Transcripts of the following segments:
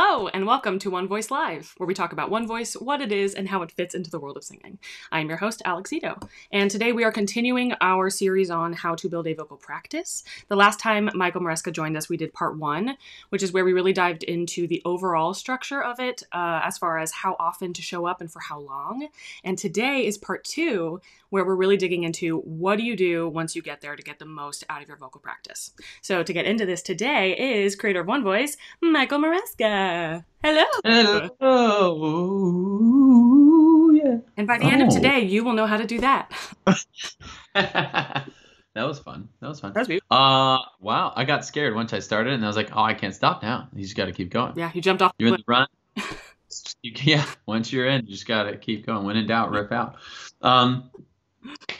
Hello, and welcome to One Voice Live, where we talk about One Voice, what it is, and how it fits into the world of singing. I'm your host, Alex Zeto, and today we are continuing our series on how to build a vocal practice. The last time Michael Maresca joined us, we did part one, which is where we really dived into the overall structure of it, uh, as far as how often to show up and for how long. And today is part two, where we're really digging into what do you do once you get there to get the most out of your vocal practice. So to get into this today is creator of One Voice, Michael Maresca. Hello. Hello. Yeah. And by the end of Oh. today, you will know how to do that. that was fun. That was fun. That's beautiful. Uh, wow. I got scared once I started, and I was like, "Oh, I can't stop now. You just got to keep going. Yeah, you jumped off. You're in the run. You, yeah. Once you're in, you just got to keep going. When in doubt, rip out. Um,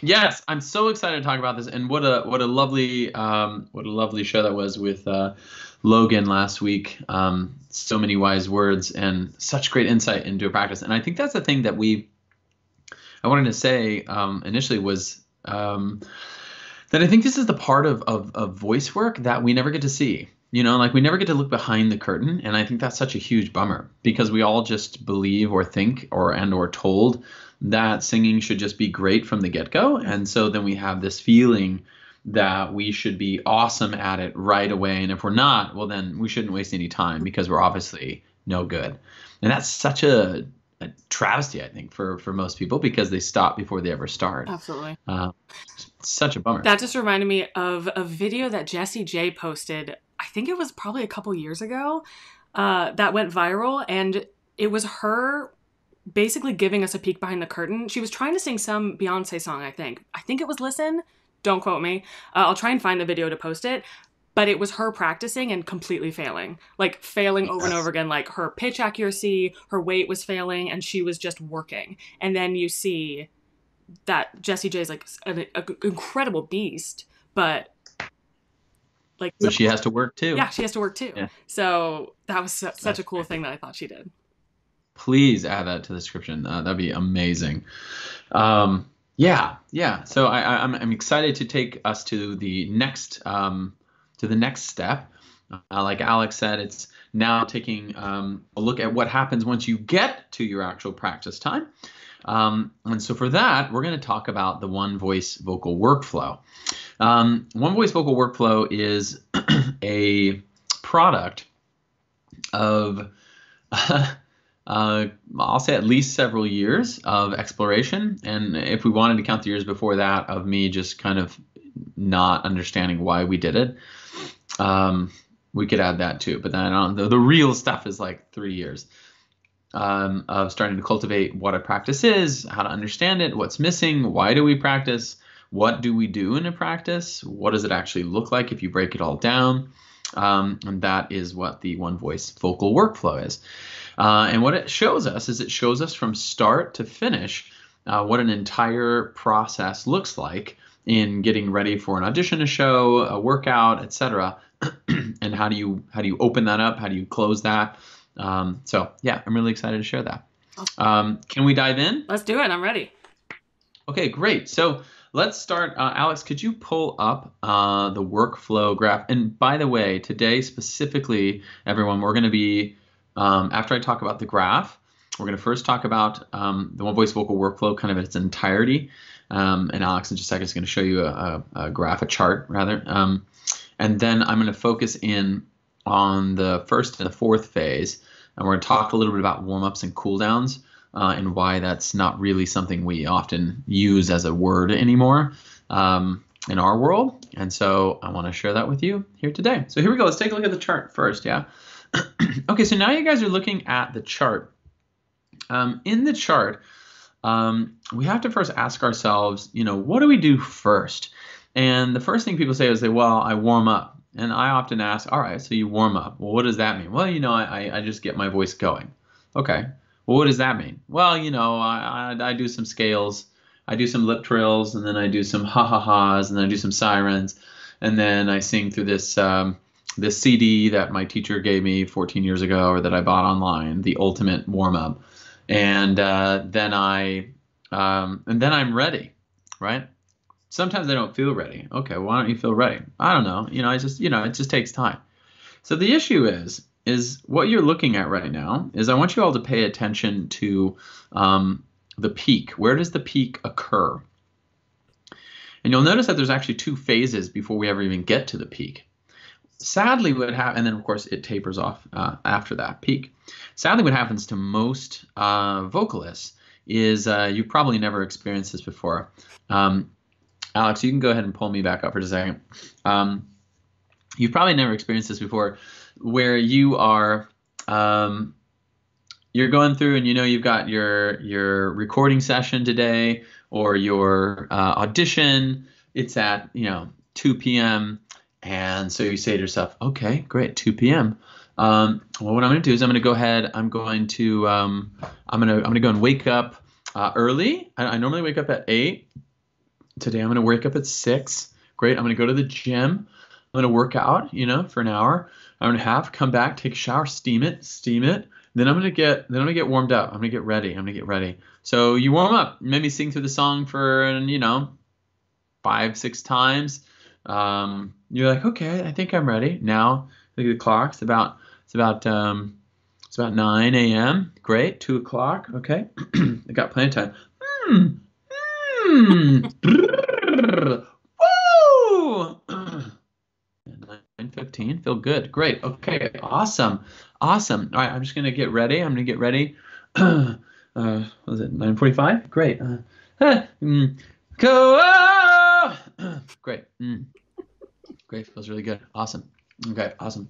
yes, I'm so excited to talk about this, and what a what a lovely um, what a lovely show that was with uh, Logan last week. Um, so many wise words and such great insight into a practice, and I think that's the thing that we I wanted to say um, initially was um, that I think this is the part of, of, of voice work that we never get to see. You know, like we never get to look behind the curtain, and I think that's such a huge bummer because we all just believe or think or and or told that singing should just be great from the get go, and so then we have this feeling that we should be awesome at it right away, and if we're not, well then we shouldn't waste any time because we're obviously no good, and that's such a, a travesty I think for for most people because they stop before they ever start. Absolutely. Uh, such a bummer. That just reminded me of a video that Jessie J posted. I think it was probably a couple years ago. Uh, that went viral, and it was her basically giving us a peek behind the curtain. She was trying to sing some Beyonce song. I think. I think it was "Listen." Don't quote me. Uh, I'll try and find the video to post it. But it was her practicing and completely failing, like failing over and over again. Like her pitch accuracy, her weight was failing, and she was just working. And then you see that Jessie J is like an, an incredible beast, but like but she has to work too. yeah, she has to work too. Yeah. So that was su- such a cool thing that I thought she did. Please add that to the description. Uh, that'd be amazing. Um, yeah, yeah. So I, I, I'm, I'm excited to take us to the next um, to the next step. Uh, like Alex said, it's now taking um, a look at what happens once you get to your actual practice time. Um, and so for that, we're going to talk about the one voice vocal workflow. Um, one voice vocal workflow is a product of, uh, I'll say at least several years of exploration. And if we wanted to count the years before that, of me just kind of not understanding why we did it, um, we could add that too. But then don't, the, the real stuff is like three years um, of starting to cultivate what a practice is, how to understand it, what's missing, why do we practice, what do we do in a practice, what does it actually look like if you break it all down. Um, and that is what the one voice vocal workflow is. Uh, and what it shows us is it shows us from start to finish uh, what an entire process looks like in getting ready for an audition, a show, a workout, etc. and how do you how do you open that up? How do you close that? Um, so yeah, I'm really excited to share that. Um, can we dive in? Let's do it. I'm ready. Okay, great. So let's start. Uh, Alex, could you pull up uh, the workflow graph? And by the way, today specifically, everyone, we're going to be, um, after I talk about the graph, we're going to first talk about um, the One Voice Vocal workflow kind of in its entirety. Um, and Alex, in just a second, is going to show you a, a, a graph, a chart rather. Um, and then I'm going to focus in on the first and the fourth phase. And we're going to talk a little bit about warm ups and cool downs uh, and why that's not really something we often use as a word anymore um, in our world. And so I want to share that with you here today. So here we go. Let's take a look at the chart first. Yeah. okay, so now you guys are looking at the chart. Um, in the chart, um, we have to first ask ourselves, you know, what do we do first? And the first thing people say is, they, well, I warm up. And I often ask, all right, so you warm up. Well, what does that mean? Well, you know, I, I- just get my voice going. Okay. Well, what does that mean? Well, you know, I, I, I do some scales, I do some lip trills, and then I do some ha ha ha's, and then I do some sirens, and then I sing through this um, this CD that my teacher gave me 14 years ago, or that I bought online, the ultimate warm up, and uh, then I um, and then I'm ready, right? Sometimes I don't feel ready. Okay, why don't you feel ready? I don't know. You know, I just you know it just takes time. So the issue is is what you're looking at right now is I want you all to pay attention to um, the peak. Where does the peak occur? And you'll notice that there's actually two phases before we ever even get to the peak. Sadly, what happens, and then of course it tapers off uh, after that peak. Sadly, what happens to most uh, vocalists is uh, you've probably never experienced this before. Um, Alex, you can go ahead and pull me back up for a second. Um, you've probably never experienced this before, where you are um, you're going through and you know you've got your your recording session today or your uh, audition. It's at you know 2 p.m. and so you say to yourself, okay, great, 2 p.m. Um, well, what I'm going to do is I'm going to go ahead. I'm going to um, I'm going to I'm going to go and wake up uh, early. I, I normally wake up at eight. Today I'm going to wake up at six. Great. I'm going to go to the gym. I'm going to work out, you know, for an hour, hour and a half. Come back, take a shower, steam it, steam it. Then I'm gonna get then I'm gonna get warmed up. I'm gonna get ready. I'm gonna get ready. So you warm up, maybe sing through the song for you know five six times. Um, you're like, okay, I think I'm ready. Now look at the clock. It's about it's about um, it's about 9 a.m. Great, two o'clock. Okay, I got plenty of time. Hmm. Hmm. Woo! 9:15. Feel good. Great. Okay. Awesome. Awesome. All right. I'm just gonna get ready. I'm gonna get ready. uh, was it 9:45? Great. Uh, mm. Great. Mm. Great. Feels really good. Awesome. Okay. Awesome.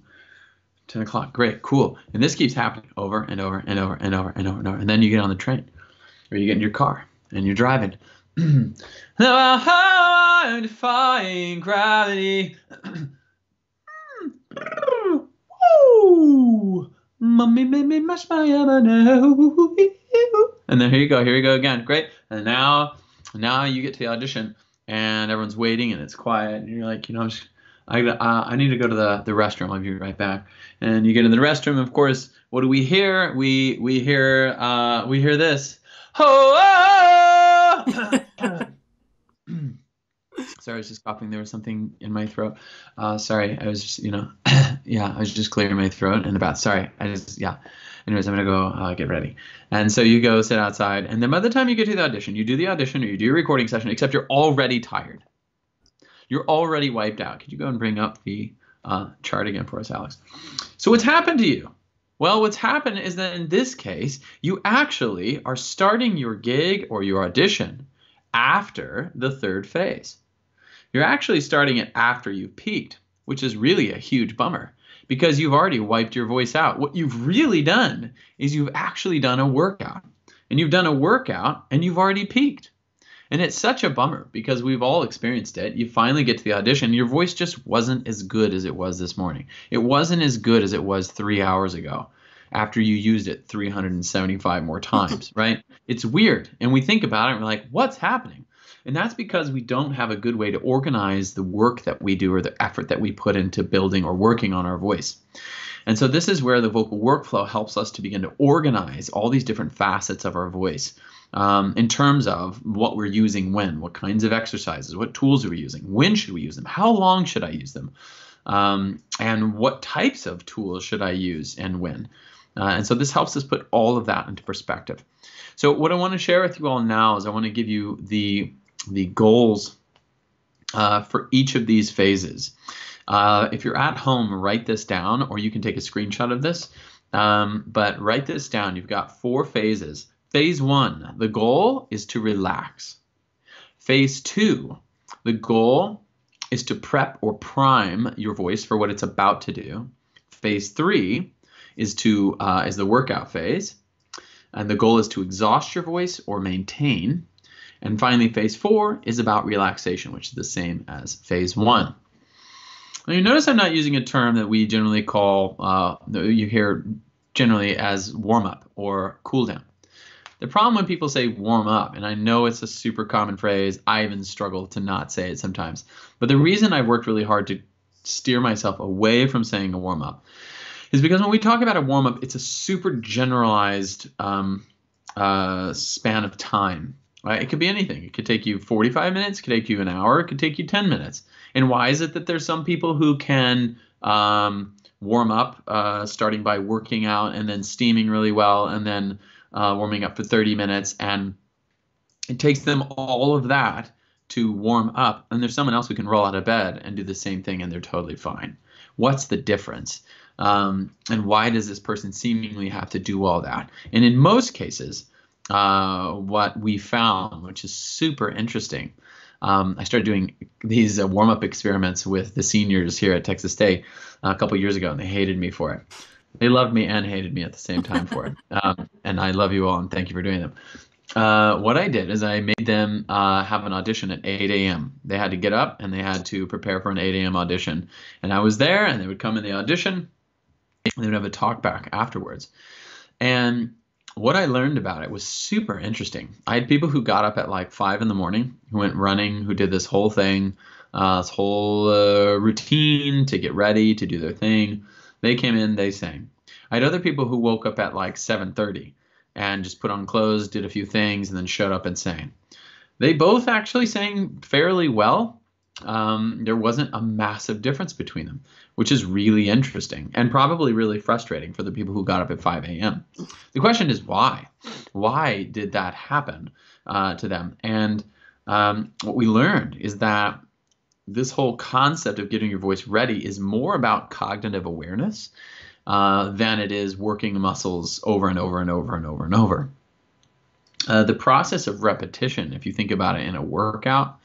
10 o'clock. Great. Cool. And this keeps happening over and over and over and over and over and over. And then you get on the train, or you get in your car and you're driving. now I'm defying gravity. Made me mash my. And then here you go, here you go again. Great. And now, now you get to the audition, and everyone's waiting, and it's quiet, and you're like, you know, just, I, uh, I need to go to the, the restroom. I'll be right back. And you get in the restroom. Of course, what do we hear? We we hear uh, we hear this. Oh! oh! Sorry, I was just coughing. There was something in my throat. Uh, sorry, I was just, you know, yeah, I was just clearing my throat and about. Sorry, I just, yeah. Anyways, I'm gonna go uh, get ready. And so you go sit outside, and then by the time you get to the audition, you do the audition or you do your recording session, except you're already tired. You're already wiped out. Could you go and bring up the uh, chart again for us, Alex? So what's happened to you? Well, what's happened is that in this case, you actually are starting your gig or your audition after the third phase you're actually starting it after you've peaked, which is really a huge bummer because you've already wiped your voice out. What you've really done is you've actually done a workout. And you've done a workout and you've already peaked. And it's such a bummer because we've all experienced it. You finally get to the audition, your voice just wasn't as good as it was this morning. It wasn't as good as it was three hours ago after you used it 375 more times, right? It's weird. And we think about it and we're like, what's happening? And that's because we don't have a good way to organize the work that we do or the effort that we put into building or working on our voice. And so this is where the vocal workflow helps us to begin to organize all these different facets of our voice um, in terms of what we're using when, what kinds of exercises, what tools are we using, when should we use them, how long should I use them, um, and what types of tools should I use and when. Uh, and so this helps us put all of that into perspective. So what I want to share with you all now is I want to give you the the goals uh, for each of these phases. Uh, if you're at home, write this down, or you can take a screenshot of this. Um, but write this down. You've got four phases. Phase one, the goal is to relax. Phase two, the goal is to prep or prime your voice for what it's about to do. Phase three is to uh, is the workout phase, and the goal is to exhaust your voice or maintain. And finally, phase four is about relaxation, which is the same as phase one. Now you notice I'm not using a term that we generally call, uh, you hear generally as warm up or cool down. The problem when people say warm up, and I know it's a super common phrase, I even struggle to not say it sometimes. But the reason I've worked really hard to steer myself away from saying a warm up is because when we talk about a warm up, it's a super generalized um, uh, span of time. Right? It could be anything. It could take you 45 minutes, it could take you an hour, it could take you 10 minutes. And why is it that there's some people who can um, warm up, uh, starting by working out and then steaming really well, and then uh, warming up for 30 minutes. And it takes them all of that to warm up. And there's someone else who can roll out of bed and do the same thing, and they're totally fine. What's the difference? Um, and why does this person seemingly have to do all that? And in most cases, uh, what we found, which is super interesting, um, I started doing these uh, warm up experiments with the seniors here at Texas State uh, a couple years ago, and they hated me for it. They loved me and hated me at the same time for it. Um, and I love you all, and thank you for doing them. Uh, what I did is I made them uh, have an audition at 8 a.m. They had to get up and they had to prepare for an 8 a.m. audition. And I was there, and they would come in the audition, and they would have a talk back afterwards. And what I learned about it was super interesting. I had people who got up at like five in the morning, who went running, who did this whole thing, uh, this whole uh, routine to get ready to do their thing. They came in, they sang. I had other people who woke up at like 7:30 and just put on clothes, did a few things, and then showed up and sang. They both actually sang fairly well. Um, there wasn't a massive difference between them, which is really interesting and probably really frustrating for the people who got up at 5 a.m. The question is why? Why did that happen uh, to them? And um, what we learned is that this whole concept of getting your voice ready is more about cognitive awareness uh, than it is working muscles over and over and over and over and over. Uh, the process of repetition, if you think about it in a workout,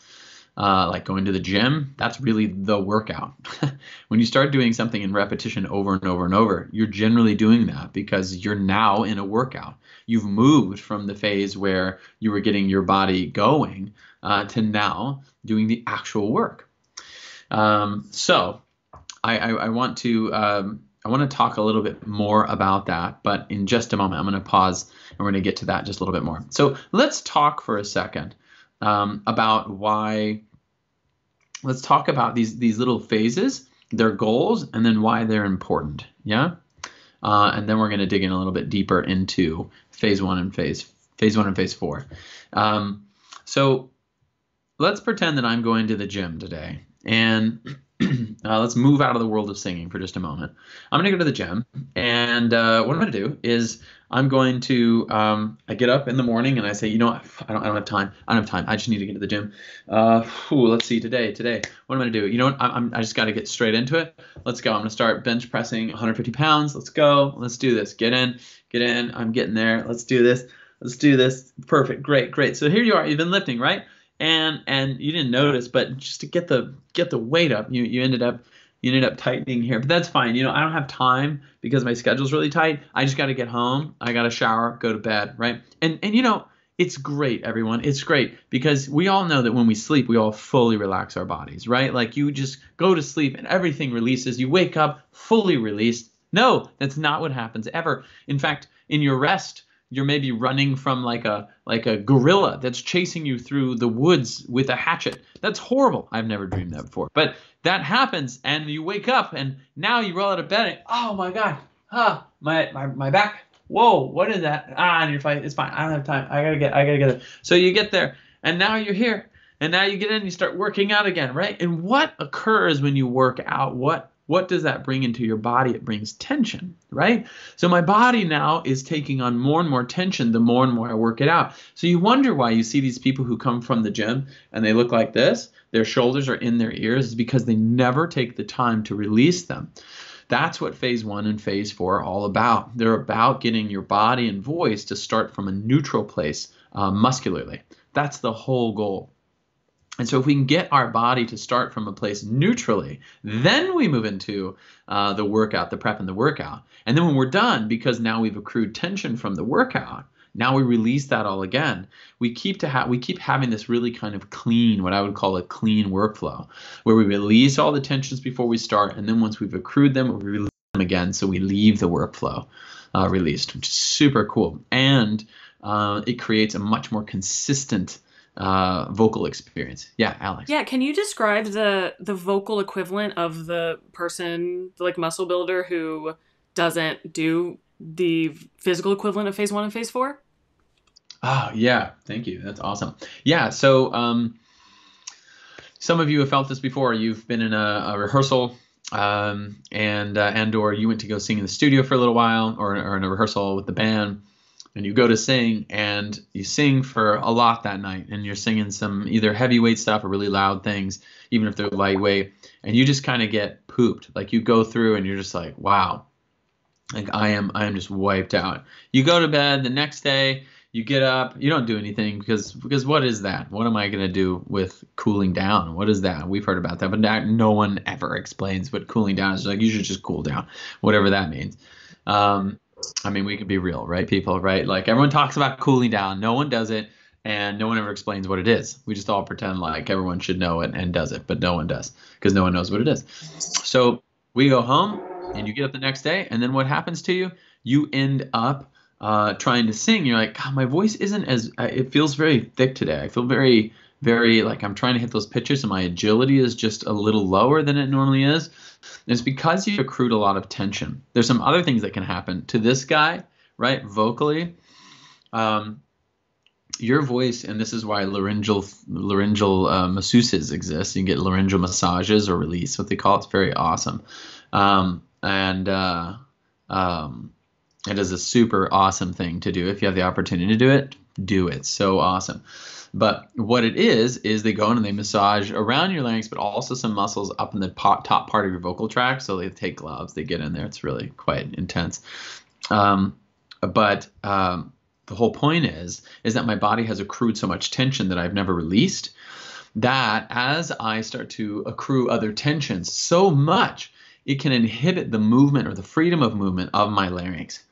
uh, like going to the gym, that's really the workout. when you start doing something in repetition over and over and over, you're generally doing that because you're now in a workout. You've moved from the phase where you were getting your body going uh, to now doing the actual work. Um, so, I, I, I, want to um, I want to talk a little bit more about that, but in just a moment, I'm going to pause and we're going to get to that just a little bit more. So let's talk for a second um, about why. Let's talk about these these little phases, their goals, and then why they're important. Yeah, uh, and then we're going to dig in a little bit deeper into phase one and phase phase one and phase four. Um, so let's pretend that I'm going to the gym today, and uh, let's move out of the world of singing for just a moment. I'm going to go to the gym, and uh, what I'm going to do is I'm going to um, I get up in the morning and I say, you know what, I don't, I don't have time. I don't have time. I just need to get to the gym. Uh, whew, let's see today. Today, what am I going to do? You know what? I'm, i just got to get straight into it. Let's go. I'm going to start bench pressing 150 pounds. Let's go. Let's do this. Get in. Get in. I'm getting there. Let's do this. Let's do this. Perfect. Great. Great. So here you are. You've been lifting, right? And and you didn't notice, but just to get the get the weight up, you you ended up you ended up tightening here, but that's fine. You know, I don't have time because my schedule's really tight. I just got to get home. I got to shower, go to bed, right? And and you know, it's great, everyone. It's great because we all know that when we sleep, we all fully relax our bodies, right? Like you just go to sleep and everything releases. You wake up fully released. No, that's not what happens ever. In fact, in your rest, you're maybe running from like a like a gorilla that's chasing you through the woods with a hatchet. That's horrible. I've never dreamed that before. But that happens and you wake up and now you roll out of bed and oh my god, ah, my my, my back. Whoa, what is that? Ah, and you're fine. It's fine. I don't have time. I gotta get I gotta get it. So you get there and now you're here. And now you get in and you start working out again, right? And what occurs when you work out? What what does that bring into your body? It brings tension, right? So my body now is taking on more and more tension the more and more I work it out. So you wonder why you see these people who come from the gym and they look like this, their shoulders are in their ears, is because they never take the time to release them. That's what phase one and phase four are all about. They're about getting your body and voice to start from a neutral place uh, muscularly. That's the whole goal. And so, if we can get our body to start from a place neutrally, then we move into uh, the workout, the prep and the workout. And then when we're done, because now we've accrued tension from the workout, now we release that all again. We keep to have we keep having this really kind of clean, what I would call a clean workflow, where we release all the tensions before we start, and then once we've accrued them, we release them again, so we leave the workflow uh, released, which is super cool, and uh, it creates a much more consistent uh, vocal experience. Yeah, Alex. Yeah, can you describe the the vocal equivalent of the person, the, like muscle builder, who doesn't do the physical equivalent of phase one and phase four? Oh yeah, thank you. That's awesome. Yeah, so um, some of you have felt this before. You've been in a, a rehearsal um, and uh, and or you went to go sing in the studio for a little while or, or in a rehearsal with the band and you go to sing and you sing for a lot that night and you're singing some either heavyweight stuff or really loud things even if they're lightweight and you just kind of get pooped. Like you go through and you're just like wow. Like i am i am just wiped out. You go to bed the next day you get up you don't do anything because because what is that? What am i going to do with cooling down? What is that? We've heard about that but no one ever explains what cooling down is. Like you should just cool down whatever that means. Um, i mean we could be real right people right? Like everyone talks about cooling down. No one does it and no one ever explains what it is. We just all pretend like everyone should know it and does it but no one does because no one knows what it is. So we go home and you get up the next day and then what happens to you? You end up uh, trying to sing, you're like, God, my voice isn't as, it feels very thick today. I feel very, very like I'm trying to hit those pitches and my agility is just a little lower than it normally is. And it's because you accrued a lot of tension. There's some other things that can happen to this guy, right? Vocally. Um, your voice, and this is why laryngeal laryngeal uh, masseuses exist. You can get laryngeal massages or release, what they call it. It's very awesome. Um, and uh, um, it is a super awesome thing to do. If you have the opportunity to do it, do it. So awesome. But what it is, is they go in and they massage around your larynx, but also some muscles up in the top part of your vocal tract. So they take gloves, they get in there. It's really quite intense. Um, but um, the whole point is, is that my body has accrued so much tension that I've never released. That as I start to accrue other tensions so much, it can inhibit the movement or the freedom of movement of my larynx.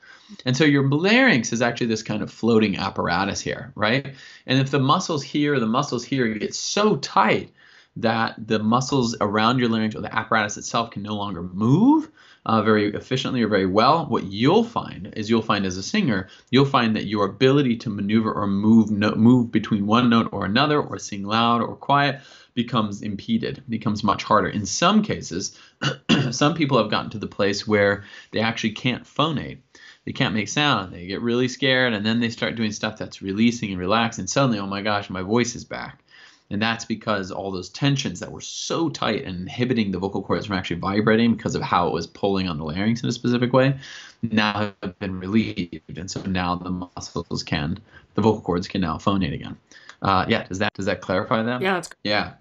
And so your larynx is actually this kind of floating apparatus here, right? And if the muscles here, the muscles here get so tight that the muscles around your larynx or the apparatus itself can no longer move uh, very efficiently or very well, what you'll find is you'll find as a singer, you'll find that your ability to maneuver or move no, move between one note or another, or sing loud or quiet, becomes impeded, becomes much harder. In some cases, some people have gotten to the place where they actually can't phonate they can't make sound. They get really scared, and then they start doing stuff that's releasing and relaxing. Suddenly, oh my gosh, my voice is back. And that's because all those tensions that were so tight and inhibiting the vocal cords from actually vibrating because of how it was pulling on the larynx in a specific way now have been relieved. And so now the muscles can, the vocal cords can now phonate again. Uh, yeah, does that does that clarify that? Yeah, that's great. Yeah.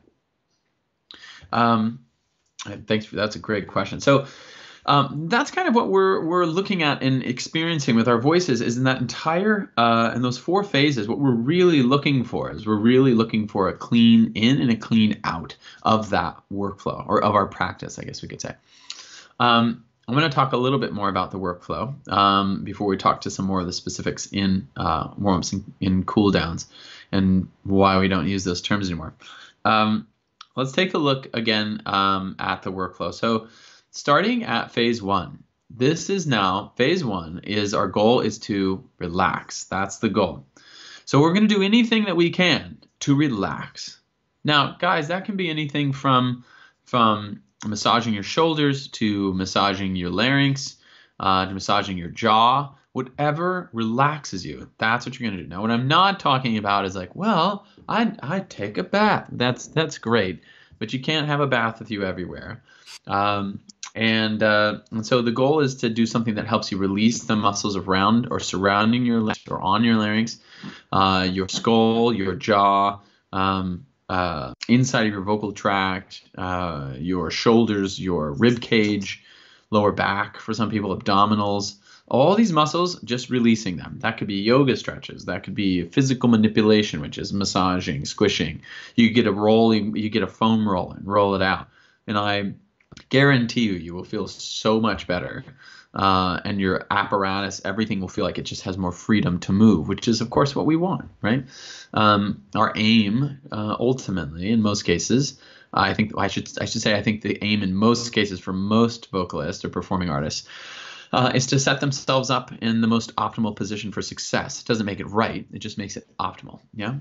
Um, thanks for that's a great question. So um, that's kind of what we're we're looking at and experiencing with our voices is in that entire uh, in those four phases what we're really looking for is we're really looking for a clean in and a clean out of that workflow or of our practice i guess we could say. Um, i'm going to talk a little bit more about the workflow um, before we talk to some more of the specifics in uh, warm-ups and in cool downs and why we don't use those terms anymore. Um, let's take a look again um, at the workflow. So starting at phase one. This is now phase one is our goal is to relax. That's the goal. So we're going to do anything that we can to relax. Now, guys, that can be anything from from massaging your shoulders to massaging your larynx uh, to massaging your jaw. Whatever relaxes you, that's what you're going to do. Now, what I'm not talking about is like, well, I I take a bath. That's that's great, but you can't have a bath with you everywhere. Um, and, uh, and so the goal is to do something that helps you release the muscles around or surrounding your larynx or on your larynx, uh, your skull, your jaw, um, uh, inside of your vocal tract, uh, your shoulders, your rib cage, lower back for some people, abdominals. All these muscles, just releasing them. That could be yoga stretches. That could be physical manipulation, which is massaging, squishing. You get a roll, you get a foam roll and roll it out. And I guarantee you, you will feel so much better. Uh, and your apparatus, everything will feel like it just has more freedom to move, which is, of course, what we want, right? Um, our aim, uh, ultimately, in most cases, I think I should I should say I think the aim in most cases for most vocalists or performing artists uh, is to set themselves up in the most optimal position for success. It doesn't make it right; it just makes it optimal. Yeah,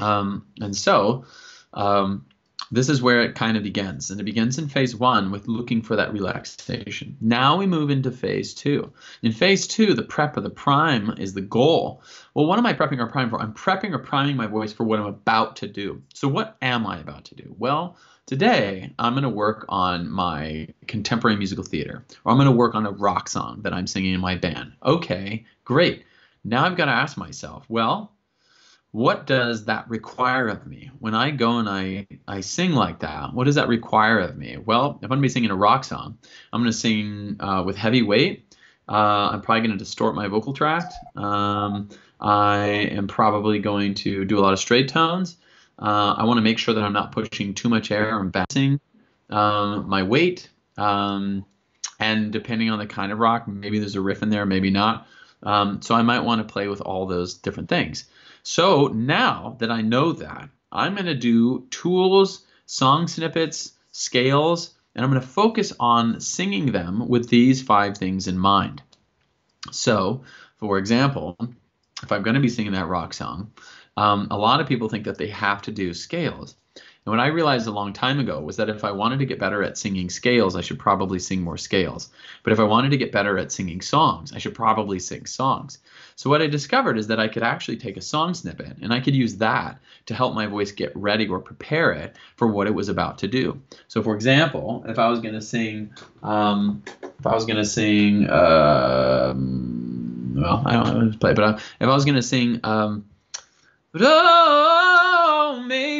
um, and so. Um, this is where it kind of begins. And it begins in phase one with looking for that relaxation. Now we move into phase two. In phase two, the prep or the prime is the goal. Well, what am I prepping or priming for? I'm prepping or priming my voice for what I'm about to do. So, what am I about to do? Well, today I'm going to work on my contemporary musical theater, or I'm going to work on a rock song that I'm singing in my band. Okay, great. Now I've got to ask myself, well, what does that require of me? When i go and i i sing like that what does that require of me? Well if i'm going to be singing a rock song i'm going to sing uh, with heavy weight uh, i'm probably going to distort my vocal tract um, i am probably going to do a lot of straight tones uh, i want to make sure that i'm not pushing too much air and balancing um, my weight um, and depending on the kind of rock maybe there's a riff in there maybe not um, so i might want to play with all those different things so now that I know that, I'm going to do tools, song snippets, scales, and I'm going to focus on singing them with these five things in mind. So, for example, if I'm going to be singing that rock song, um, a lot of people think that they have to do scales. And what I realized a long time ago was that if I wanted to get better at singing scales, I should probably sing more scales. But if I wanted to get better at singing songs, I should probably sing songs. So what I discovered is that I could actually take a song snippet and I could use that to help my voice get ready or prepare it for what it was about to do. So for example, if I was going to sing, um, if I was going to sing, um, well, I don't know how to play, but uh, if I was going to sing, um,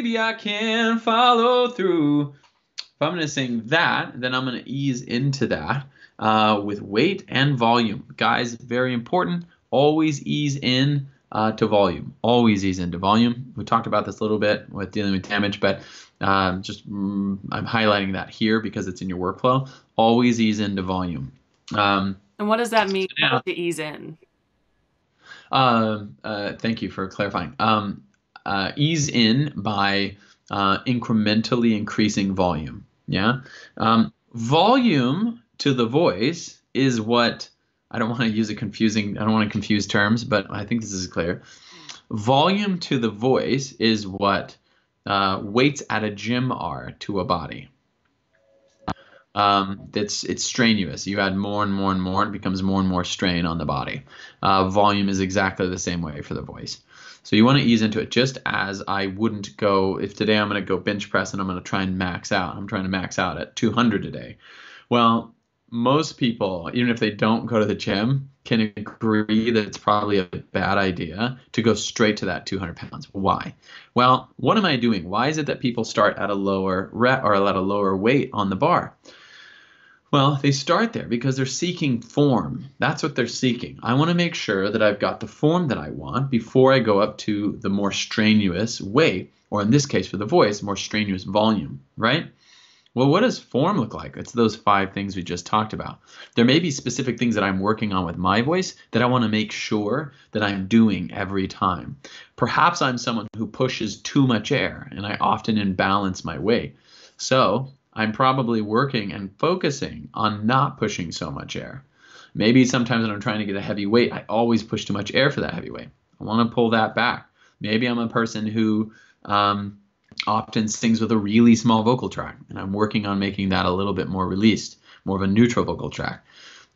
maybe I can follow through. If I'm going to sing that, then I'm going to ease into that uh, with weight and volume. Guys, very important. Always ease in uh, to volume. Always ease into volume. We talked about this a little bit with dealing with damage, but um, just mm, I'm highlighting that here because it's in your workflow. Always ease into volume. Um, and what does that mean to ease in? Uh, uh, thank you for clarifying. Um, uh, ease in by uh, incrementally increasing volume. Yeah. Um, volume to the voice is what I don't want to use a confusing. I don't want to confuse terms, but I think this is clear. Volume to the voice is what uh, weights at a gym are to a body. Um, it's it's strenuous. You add more and more and more, and it becomes more and more strain on the body. Uh, volume is exactly the same way for the voice. So you want to ease into it just as I wouldn't go, if today I'm going to go bench press and I'm going to try and max out, I'm trying to max out at 200 a day. Well, most people, even if they don't go to the gym, can agree that it's probably a bad idea to go straight to that 200 pounds. Why? Well, what am I doing? Why is it that people start at a lower rep or at a lower weight on the bar? Well, they start there because they're seeking form. That's what they're seeking. I want to make sure that I've got the form that I want before I go up to the more strenuous weight, or in this case for the voice, more strenuous volume, right? Well, what does form look like? It's those five things we just talked about. There may be specific things that I'm working on with my voice that I want to make sure that I'm doing every time. Perhaps I'm someone who pushes too much air and I often imbalance my weight. So I'm probably working and focusing on not pushing so much air. Maybe sometimes when I'm trying to get a heavy weight, I always push too much air for that heavy weight. I want to pull that back. Maybe I'm a person who um, often sings with a really small vocal tract, and I'm working on making that a little bit more released, more of a neutral vocal tract.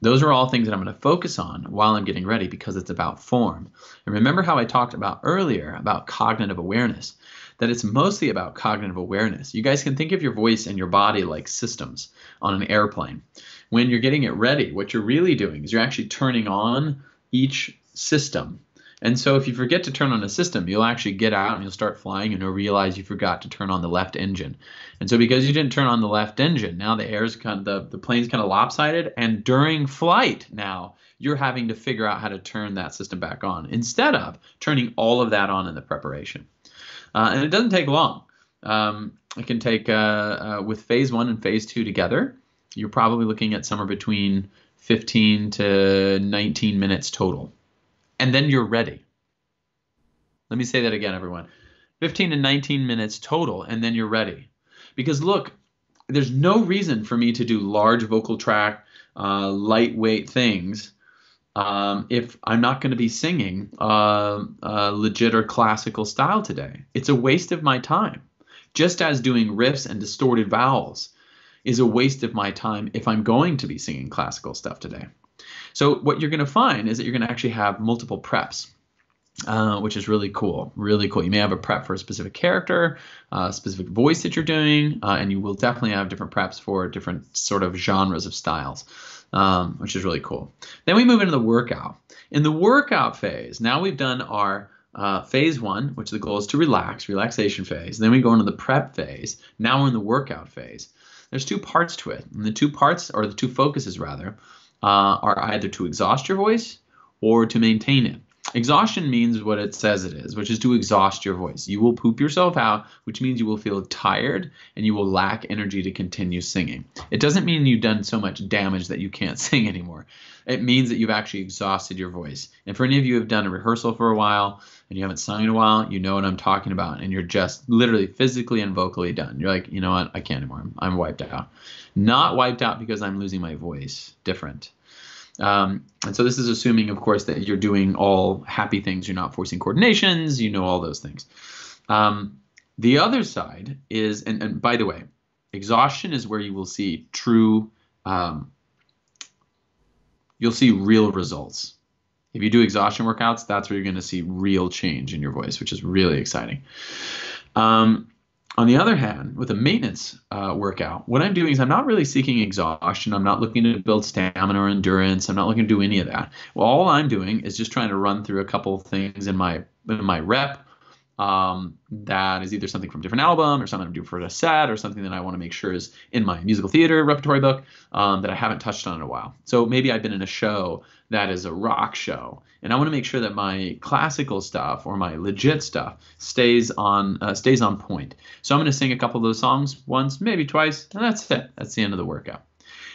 Those are all things that I'm going to focus on while I'm getting ready because it's about form. And remember how I talked about earlier about cognitive awareness that it's mostly about cognitive awareness. You guys can think of your voice and your body like systems on an airplane. When you're getting it ready, what you're really doing is you're actually turning on each system. And so if you forget to turn on a system, you'll actually get out and you'll start flying and you'll realize you forgot to turn on the left engine. And so because you didn't turn on the left engine, now the air's kind of the, the plane's kind of lopsided and during flight now you're having to figure out how to turn that system back on instead of turning all of that on in the preparation. Uh, and it doesn't take long. Um, it can take, uh, uh, with phase one and phase two together, you're probably looking at somewhere between 15 to 19 minutes total. And then you're ready. Let me say that again, everyone 15 to 19 minutes total, and then you're ready. Because look, there's no reason for me to do large vocal tract, uh, lightweight things um, if I'm not going to be singing uh, uh, legit or classical style today. It's a waste of my time Just as doing riffs and distorted vowels is a waste of my time if I'm going to be singing classical stuff today. So what you're going to find is that you're going to actually have multiple preps. Uh, which is really cool. Really cool. You may have a prep for a specific character, a uh, specific voice that you're doing, uh, and you will definitely have different preps for different sort of genres of styles, um, which is really cool. Then we move into the workout. In the workout phase, now we've done our uh, phase one, which the goal is to relax, relaxation phase. Then we go into the prep phase. Now we're in the workout phase. There's two parts to it, and the two parts, or the two focuses rather, uh, are either to exhaust your voice or to maintain it. Exhaustion means what it says it is, which is to exhaust your voice. You will poop yourself out, which means you will feel tired and you will lack energy to continue singing. It doesn't mean you've done so much damage that you can't sing anymore. It means that you've actually exhausted your voice. And for any of you who have done a rehearsal for a while and you haven't sung in a while, you know what I'm talking about. And you're just literally physically and vocally done. You're like, you know what? I can't anymore. I'm wiped out. Not wiped out because I'm losing my voice. Different. Um, and so this is assuming, of course, that you're doing all happy things. You're not forcing coordinations. You know all those things. Um, the other side is, and, and, by the way, exhaustion is where you will see true, um, you'll see real results. If you do exhaustion workouts, that's where you're going to see real change in your voice, which is really exciting. Um, on the other hand, with a maintenance uh, workout, what I'm doing is I'm not really seeking exhaustion. I'm not looking to build stamina or endurance. I'm not looking to do any of that. Well, all I'm doing is just trying to run through a couple of things in my in my rep um, that is either something from a different album or something I'm doing for a set or something that I want to make sure is in my musical theater repertory book um, that I haven't touched on in a while. So maybe I've been in a show that is a rock show, and I want to make sure that my classical stuff or my legit stuff stays on uh, stays on point. So I'm going to sing a couple of those songs once, maybe twice, and that's it. That's the end of the workout.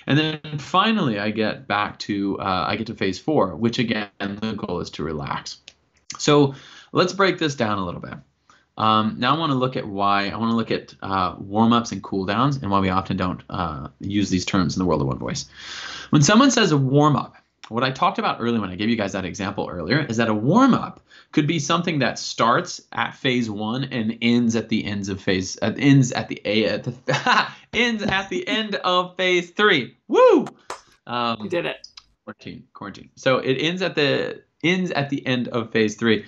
And then finally, I get back to uh, I get to phase four, which again the goal is to relax. So let's break this down a little bit. Um, now I want to look at why I want to look at uh, warm-ups and cool-downs and why we often don't uh, use these terms in the world of one voice. When someone says a warm-up, what I talked about earlier when I gave you guys that example earlier is that a warm-up could be something that starts at phase one and ends at the ends of phase uh, ends at the a at the ends at the end of phase three. Woo! Um, we did it. Quarantine, quarantine. So it ends at the ends at the end of phase three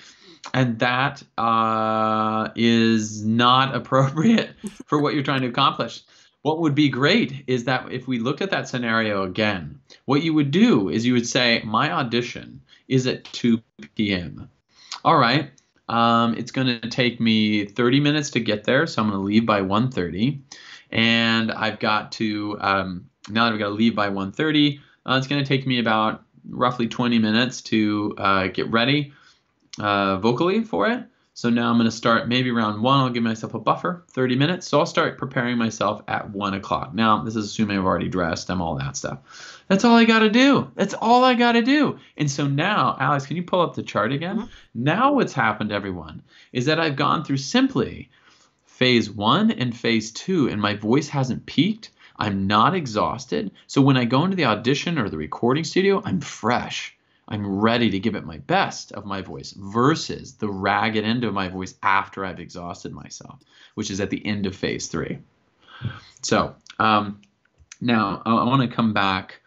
and that uh, is not appropriate for what you're trying to accomplish. What would be great is that if we looked at that scenario again, what you would do is you would say, My audition is at 2 p.m. All right, um, it's going to take me 30 minutes to get there, so I'm going to leave by 1:30, and I've got to um, now that I've got to leave by 1:30, uh, it's going to take me about roughly 20 minutes to uh, get ready uh, vocally for it. So now I'm going to start maybe around 1. I'll give myself a buffer, 30 minutes. So I'll start preparing myself at 1 o'clock. Now, this is assuming I've already dressed, I'm all that stuff. That's all I got to do. That's all I got to do. And so now, Alex, can you pull up the chart again? Mm-hmm. Now, what's happened, everyone, is that I've gone through simply phase 1 and phase 2, and my voice hasn't peaked. I'm not exhausted. So when I go into the audition or the recording studio, I'm fresh. I'm ready to give it my best of my voice versus the ragged end of my voice after I've exhausted myself, which is at the end of phase three. So um, now I, I want to come back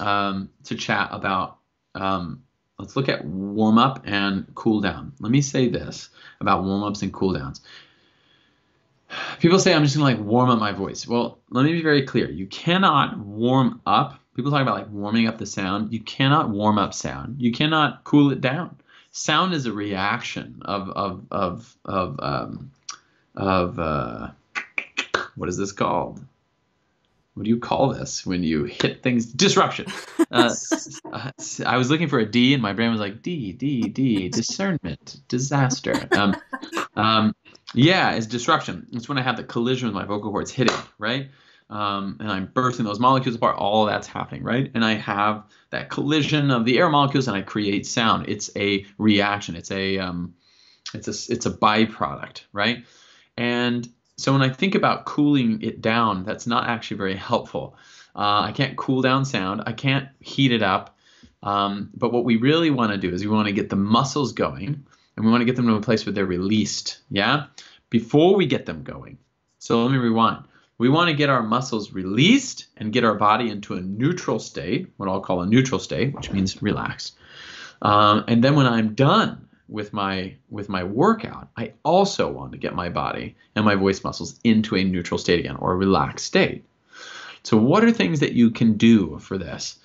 um, to chat about. Um, let's look at warm up and cool down. Let me say this about warm ups and cool downs. People say I'm just gonna like warm up my voice. Well, let me be very clear. You cannot warm up people talk about like warming up the sound. You cannot warm up sound. You cannot cool it down. Sound is a reaction of of of of um, of uh, what is this called? What do you call this when you hit things? Disruption. Uh, I was looking for a D, and my brain was like D D D discernment disaster. Um, um, yeah, it's disruption. It's when I have the collision with my vocal cords hitting, right? Um, and I'm bursting those molecules apart, all that's happening, right? And I have that collision of the air molecules, and I create sound. It's a reaction. It's a um, it's a it's a byproduct, right? And so when I think about cooling it down, that's not actually very helpful. Uh, I can't cool down sound. I can't heat it up. Um, but what we really want to do is we want to get the muscles going, and we want to get them to a place where they're released. Yeah. Before we get them going, So let me rewind. We want to get our muscles released and get our body into a neutral state, what I'll call a neutral state, which means relaxed. Um, and then when I'm done with my with my workout, I also want to get my body and my voice muscles into a neutral state again or a relaxed state. So what are things that you can do for this?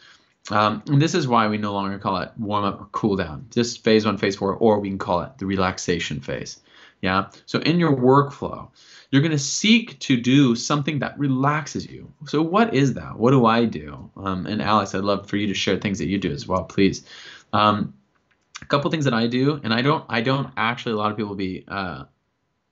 Um, and this is why we no longer call it warm up or cool down. Just phase one, phase four, or we can call it the relaxation phase. Yeah. So in your workflow, you're going to seek to do something that relaxes you. So what is that? What do I do? Um, and Alex, I'd love for you to share things that you do as well, please. Um, a couple things that I do, and I don't, I don't actually. A lot of people be uh,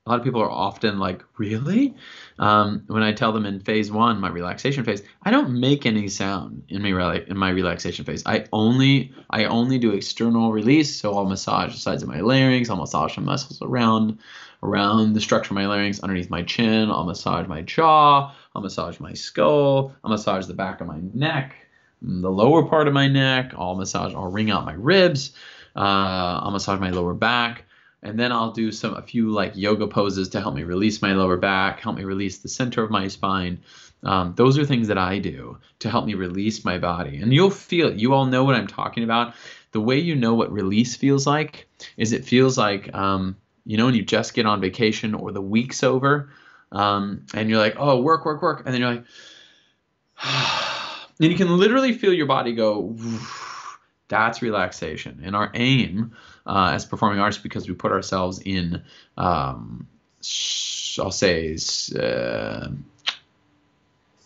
a lot of people are often like, really? Um, when I tell them in phase one, my relaxation phase, I don't make any sound in my in my relaxation phase. I only I only do external release. So I'll massage the sides of my larynx. I'll massage the muscles around around the structure of my larynx, underneath my chin. I'll massage my jaw. I'll massage my skull. I'll massage the back of my neck, the lower part of my neck. I'll massage. I'll wring out my ribs. Uh, I'll massage my lower back and then I'll do some a few like yoga poses to help me release my lower back, help me release the center of my spine. Um, those are things that I do to help me release my body, and you'll feel. You all know what I'm talking about. The way you know what release feels like is it feels like um, you know when you just get on vacation or the week's over, um, and you're like, oh, work, work, work, and then you're like, and you can literally feel your body go. That's relaxation, and our aim uh, as performing artists because we put ourselves in, um, I'll say, uh,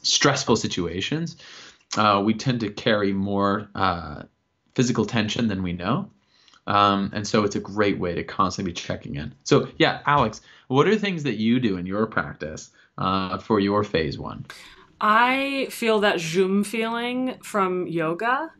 stressful situations. Uh, we tend to carry more uh, physical tension than we know. Um, and so it's a great way to constantly be checking in. So, yeah, Alex, what are things that you do in your practice uh, for your phase one? I feel that Zoom feeling from yoga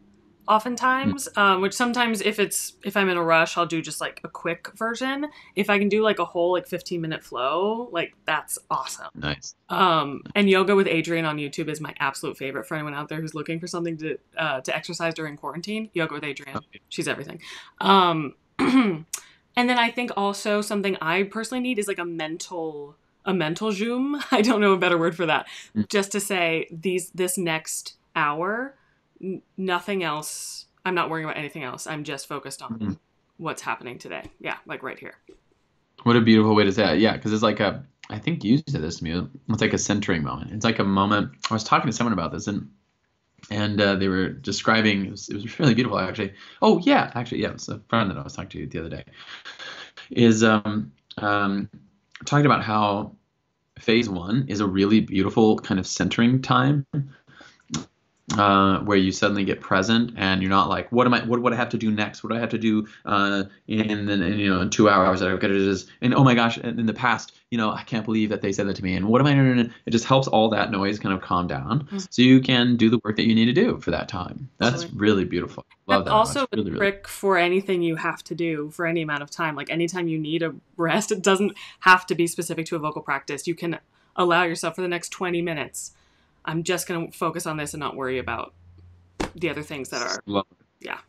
oftentimes um, which sometimes if it's if i'm in a rush i'll do just like a quick version. If i can do like a whole like 15 minute flow like that's awesome. Nice. Um and yoga with adriene on youtube is my absolute favorite for anyone out there who's looking for something to uh, to exercise during quarantine. Yoga with adriene okay. she's everything. Um and then i think also something i personally need is like a mental a mental zoom. I don't know a better word for that. Mm. just to say these this next hour n- nothing else. I'm not worrying about anything else. I'm just focused on mm-hmm. what's happening today. Yeah, like right here. What a beautiful way to say it. Yeah, because it's like a. I think you said this to me. It's like a centering moment. It's like a moment. I was talking to someone about this, and and uh, they were describing. It was, it was, really beautiful, actually. Oh yeah, actually, yeah. It's a friend that I was talking to the other day. Is um um talking about how phase one is a really beautiful kind of centering time uh, where you suddenly get present and you're not like, what am I? What would I have to do next? What do I have to do uh, in, in, in you know in two hours? That I've got to just and oh my gosh, in the past, you know, I can't believe that they said that to me. And what am I doing? It just helps all that noise kind of calm down, mm-hmm. so you can do the work that you need to do for that time. That's Absolutely. really beautiful. Love that. Also, really, a trick really. for anything you have to do for any amount of time. Like anytime you need a rest, it doesn't have to be specific to a vocal practice. You can allow yourself for the next 20 minutes I'm just going to focus on this and not worry about the other things that are. Love Yeah.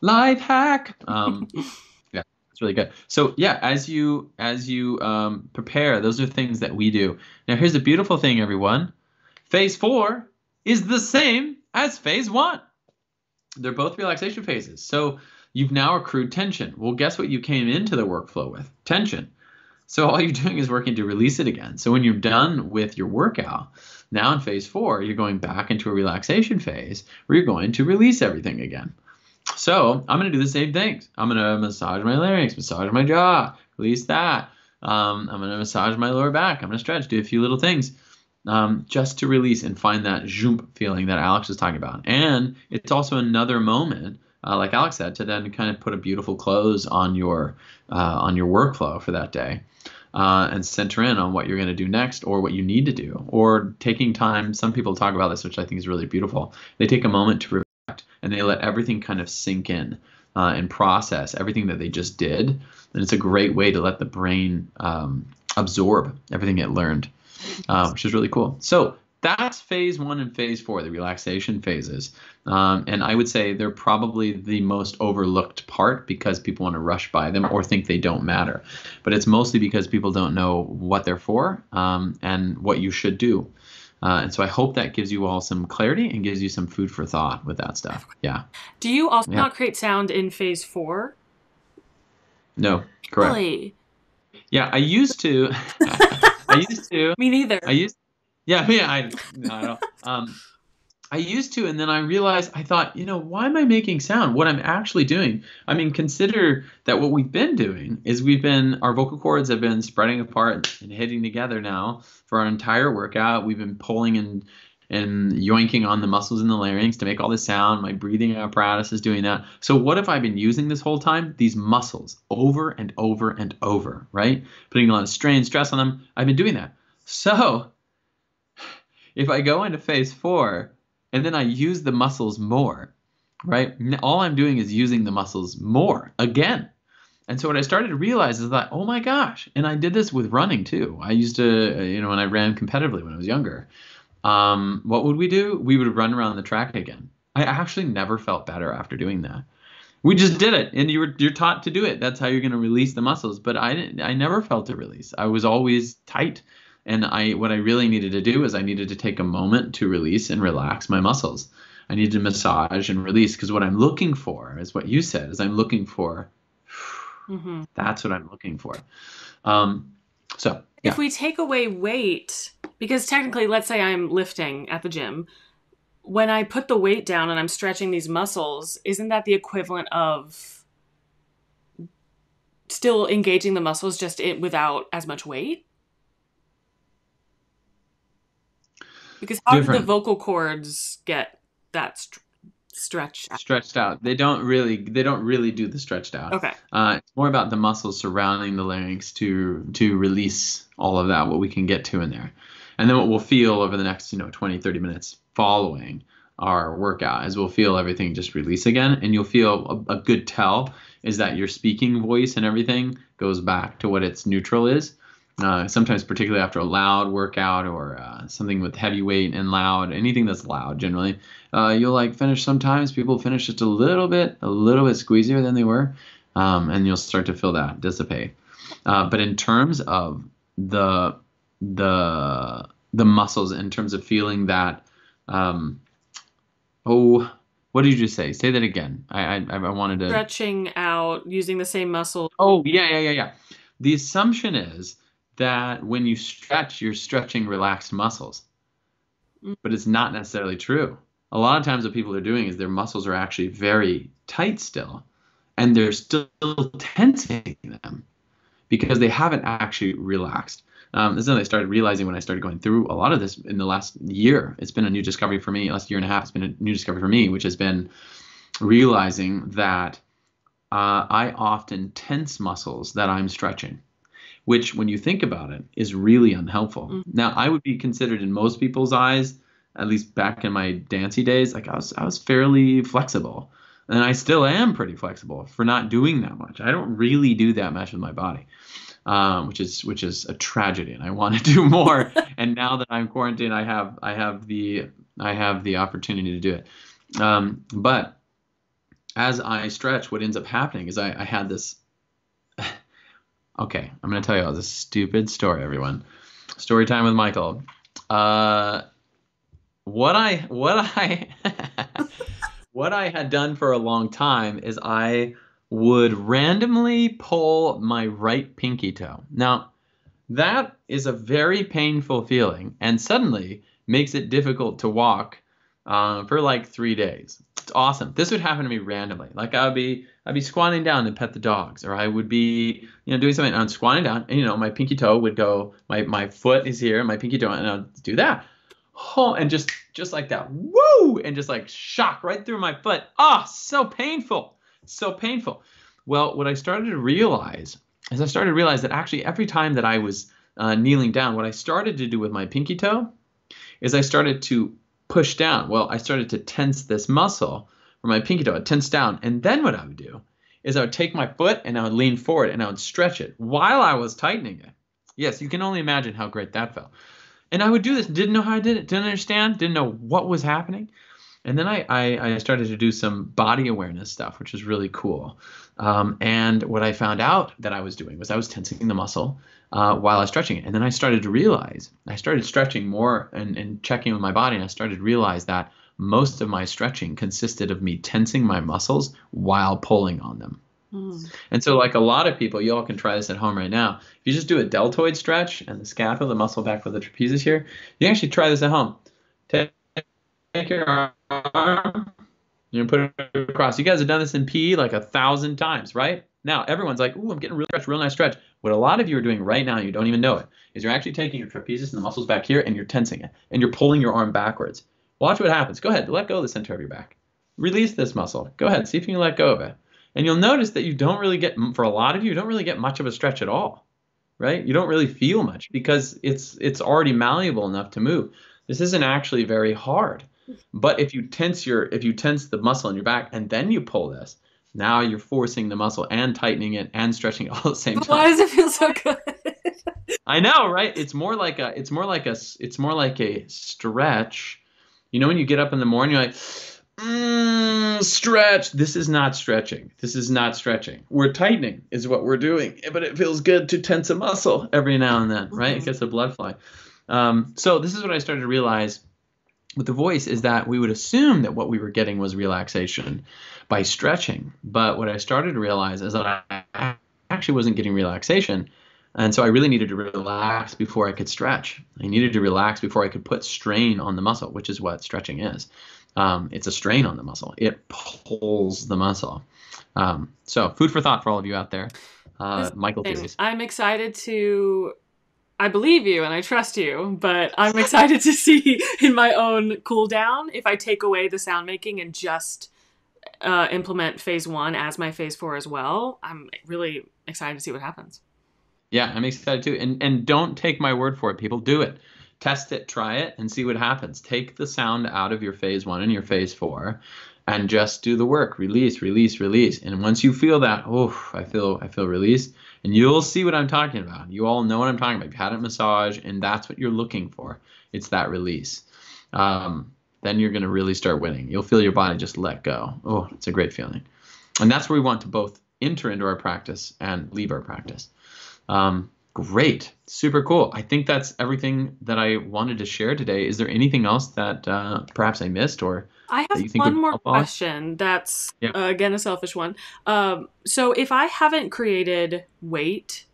Life hack. Um, yeah, it's really good. So yeah, as you as you um, prepare, those are things that we do. Now here's the beautiful thing, everyone. Phase four is the same as phase one. They're both relaxation phases. So you've now accrued tension. Well, guess what you came into the workflow with? Tension. So all you're doing is working to release it again. So when you're done with your workout, now in phase four, you're going back into a relaxation phase where you're going to release everything again. So I'm going to do the same things. I'm going to massage my larynx, massage my jaw, release that. Um, I'm going to massage my lower back. I'm going to stretch, do a few little things um, just to release and find that zoom feeling that Alex was talking about. And it's also another moment uh, like Alex said, to then kind of put a beautiful close on your uh, on your workflow for that day. Uh, and center in on what you're going to do next or what you need to do. Or taking time some people talk about this which i think is really beautiful. They take a moment to reflect and they let everything kind of sink in uh, and process everything that they just did. And it's a great way to let the brain um, absorb everything it learned uh, which is really cool. So that's phase one and phase four, the relaxation phases. Um, and I would say they're probably the most overlooked part because people want to rush by them or think they don't matter. But it's mostly because people don't know what they're for um, and what you should do. Uh, and so I hope that gives you all some clarity and gives you some food for thought with that stuff. Yeah. Do you also yeah. not create sound in phase four? No, correct. Really? Yeah, I used to. I used to. Me neither. I used. Yeah, yeah. I, no, I don't. Um, I used to, and then I realized I thought, you know, why am I making sound? What I'm actually doing. I mean, consider that what we've been doing is we've been our vocal cords have been spreading apart and hitting together now for our entire workout. We've been pulling and and yoinking on the muscles in the larynx to make all the sound. My breathing apparatus is doing that. So what have I been using this whole time? These muscles over and over and over, right? Putting a lot of strain, stress on them. I've been doing that. So if I go into phase four and then I use the muscles more, right? All I'm doing is using the muscles more again. And so what I started to realize is that, oh my gosh, and I did this with running too. I used to, you know, when I ran competitively when I was younger, um, what would we do? We would run around the track again. I actually never felt better after doing that. We just did it, and you were you're taught to do it. That's how you're going to release the muscles. But I didn't. I never felt a release. I was always tight, and I what I really needed to do is I needed to take a moment to release and relax my muscles. I needed to massage and release because what I'm looking for is what you said. Is I'm looking for. Mm-hmm. That's what I'm looking for. Um, so yeah. if we take away weight because technically, let's say I'm lifting at the gym. When I put the weight down and I'm stretching these muscles, isn't that the equivalent of still engaging the muscles just it, without as much weight? Because how Different. do the vocal cords get that st- stretched out? Stretched out. They don't really. They don't really do the stretched out. Okay. Uh, it's more about the muscles surrounding the larynx to to release all of that. What we can get to in there. And then what we'll feel over the next, you know, 20, 30 minutes following our workout is we'll feel everything just release again. And you'll feel a, a good tell is that your speaking voice and everything goes back to what its neutral is. Uh, sometimes, particularly after a loud workout or uh, something with heavy weight and loud, anything that's loud generally, uh, you'll like finish. Sometimes people finish just a little bit, a little bit squeezier than they were, um, and you'll start to feel that dissipate. Uh, but in terms of the the the muscles in terms of feeling that um, oh what did you just say say that again i i, I wanted to stretching out using the same muscle oh yeah yeah yeah yeah the assumption is that when you stretch you're stretching relaxed muscles mm. but it's not necessarily true a lot of times what people are doing is their muscles are actually very tight still and they're still tensing them because they haven't actually relaxed um, this is something I started realizing when I started going through a lot of this in the last year. It's been a new discovery for me. Last year and a half, it's been a new discovery for me, which has been realizing that uh, I often tense muscles that I'm stretching, which, when you think about it, is really unhelpful. Mm-hmm. Now, I would be considered in most people's eyes, at least back in my dancey days, like I was, I was fairly flexible, and I still am pretty flexible for not doing that much. I don't really do that much with my body um, which is which is a tragedy, and I want to do more. and now that I'm quarantined, I have I have the I have the opportunity to do it. Um, but as I stretch, what ends up happening is I, I had this. Okay, I'm going to tell you all this stupid story, everyone. Story time with Michael. Uh, what I what I what I had done for a long time is I would randomly pull my right pinky toe. Now, that is a very painful feeling and suddenly makes it difficult to walk uh, for like three days. It's awesome. This would happen to me randomly. Like I would be, I'd be squatting down to pet the dogs, or I would be, you know, doing something. And I'm squatting down, and you know, my pinky toe would go. My my foot is here, my pinky toe, and I'll do that. Oh, and just just like that, woo, and just like shock right through my foot. Ah, oh, so painful so painful. Well, what I started to realize is I started to realize that actually every time that I was uh, kneeling down, what I started to do with my pinky toe is I started to push down. Well, I started to tense this muscle for my pinky toe. It tensed down. And then what I would do is I would take my foot and I would lean forward and I would stretch it while I was tightening it. Yes, you can only imagine how great that felt. And I would do this, didn't know how I did it, didn't understand, didn't know what was happening. And then I, I, I started to do some body awareness stuff, which was really cool. Um, and what I found out that I was doing was I was tensing the muscle uh, while I was stretching it. And then I started to realize, I started stretching more and, and checking with my body, and I started to realize that most of my stretching consisted of me tensing my muscles while pulling on them. Mm. And so, like a lot of people, you all can try this at home right now. If you just do a deltoid stretch and the scapula, the muscle back of the trapezius here, you can actually try this at home. Take take your arm, you put it across. You guys have done this in PE like a thousand times, right? Now everyone's like, "Ooh, I'm getting real stretch, real nice stretch." What a lot of you are doing right now, you don't even know it, is you're actually taking your trapezius and the muscles back here, and you're tensing it, and you're pulling your arm backwards. Watch what happens. Go ahead, let go of the center of your back. Release this muscle. Go ahead, see if you can let go of it. And you'll notice that you don't really get, for a lot of you, you don't really get much of a stretch at all, right? You don't really feel much because it's it's already malleable enough to move. This isn't actually very hard. But if you tense your if you tense the muscle in your back and then you pull this, now you're forcing the muscle and tightening it and stretching it all at the same time. Why does it feel so good? I know, right? It's more like a it's more like a it's more like a stretch. You know when you get up in the morning you're like mm, stretch. This is not stretching. This is not stretching. We're tightening is what we're doing, but it feels good to tense a muscle every now and then, right? Mm-hmm. It gets the blood flowing. Um, so this is what I started to realize with the voice is that we would assume that what we were getting was relaxation by stretching. But what I started to realize is that I actually wasn't getting relaxation. And so I really needed to relax before I could stretch. I needed to relax before I could put strain on the muscle, which is what stretching is. Um, it's a strain on the muscle, it pulls the muscle. Um, so, food for thought for all of you out there. Uh, Michael. I'm excited to I believe you and I trust you, but I'm excited to see in my own cool down if I take away the sound making and just uh, implement phase one as my phase four as well. I'm really excited to see what happens. Yeah, I'm excited too. And and don't take my word for it, people. Do it. Test it, try it, and see what happens. Take the sound out of your phase one and your phase four and just do the work. Release, release, release. And once you feel that, oh, I feel I feel release and you'll see what I'm talking about. You all know what I'm talking about. You've had a massage, and that's what you're looking for. It's that release. Um, then you're going to really start winning. You'll feel your body just let go. Oh, it's a great feeling. And that's where we want to both enter into our practice and leave our practice. Um, great. Super cool. I think that's everything that I wanted to share today. Is there anything else that uh, perhaps I missed or I have one more question. That's yeah. uh, again a selfish one. Um, so if I haven't created weight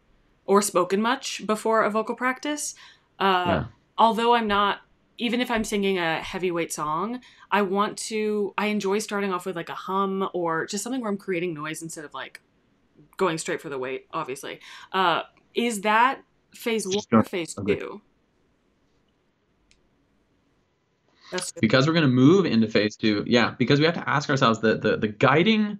or spoken much before a vocal practice, uh, yeah. although I'm not, even if I'm singing a heavyweight song, I want to. I enjoy starting off with like a hum or just something where I'm creating noise instead of like going straight for the weight. Obviously, uh, is that phase one or phase two? because we're going to move into phase two. Yeah, because we have to ask ourselves the the, the guiding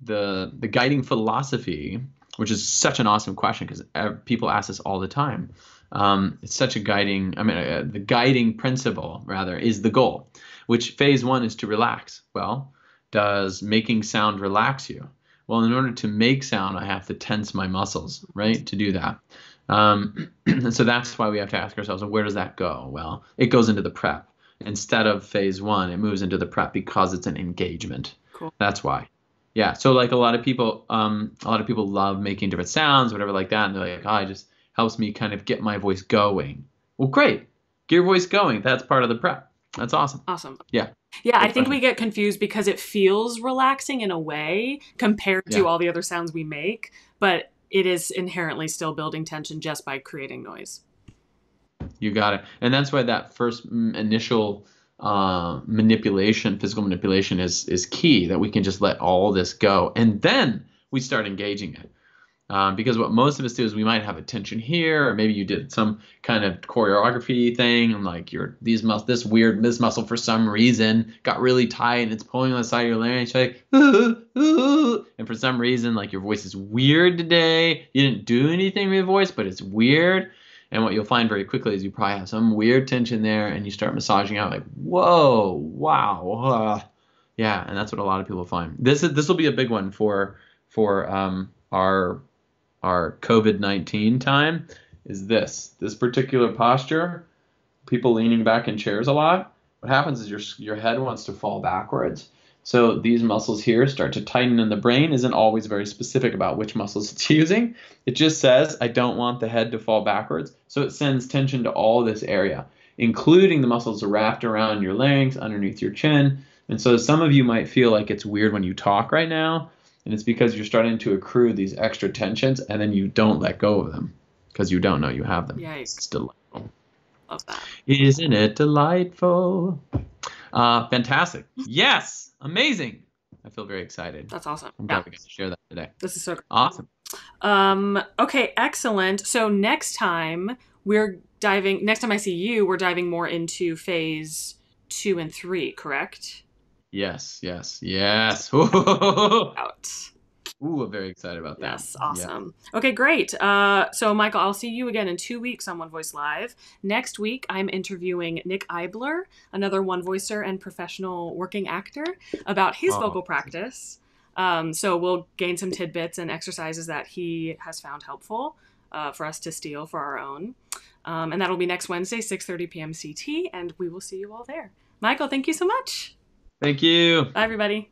the the guiding philosophy, which is such an awesome question because people ask this all the time. Um, it's such a guiding. I mean, uh, the guiding principle rather is the goal, which phase one is to relax. Well, does making sound relax you? Well, in order to make sound, I have to tense my muscles, right, to do that. Um, and so that's why we have to ask ourselves, well, where does that go? Well, it goes into the prep instead of phase one, it moves into the prep because it's an engagement. Cool. That's why. Yeah. So like a lot of people, um, a lot of people love making different sounds, whatever like that, and they're like, oh, it just helps me kind of get my voice going. Well, great. Get your voice going. That's part of the prep. That's awesome. Awesome. Yeah. Yeah, I think we get confused because it feels relaxing in a way compared to all the other sounds we make, but it is inherently still building tension just by creating noise. You got it. And that's why that first initial uh, manipulation, physical manipulation, is is key. That we can just let all this go, and then we start engaging it. Um, because what most of us do is we might have a tension here, or maybe you did some kind of choreography thing, and like your these mus- this weird this muscle for some reason got really tight and it's pulling on the side of your larynx, like, ooh, ooh, and for some reason like your voice is weird today. You didn't do anything with your voice, but it's weird. And what you'll find very quickly is you probably have some weird tension there, and you start massaging out like, whoa, wow, uh, yeah. And that's what a lot of people find. This is this will be a big one for for um, our our COVID nineteen time. Is this this particular posture? people leaning back in chairs a lot, what happens is your your head wants to fall backwards. So these muscles here start to tighten, and the brain isn't always very specific about which muscles it's using. It just says, I don't want the head to fall backwards. So it sends tension to all this area, including the muscles wrapped around your larynx, underneath your chin. And so some of you might feel like it's weird when you talk right now, and it's because you're starting to accrue these extra tensions, and then you don't let go of them because you don't know you have them. Yikes. It's delightful. Love that. Isn't it delightful? Uh, fantastic. Yes. Amazing. I feel very excited. That's awesome. I'm Yeah, glad we get to share that today. this is so great. Awesome. Um, okay, excellent. So next time we're diving. Next time I see you, we're diving more into phase two and three. Correct? Yes, yes, yes. Ooh, Out. I'm very excited about that. Yes, awesome. Okay, great. Uh, so, Michael, I'll see you again in two weeks on One Voice Live. Next week, I'm interviewing Nick Eibler, another One Voicer and professional working actor, about his Oh, vocal practice. Um, so, we'll gain some tidbits and exercises that he has found helpful uh, for us to steal for our own. Um, and that'll be next Wednesday, 6:30 p.m. CT, and we will see you all there. Michael, thank you so much. Thank you. Bye, everybody.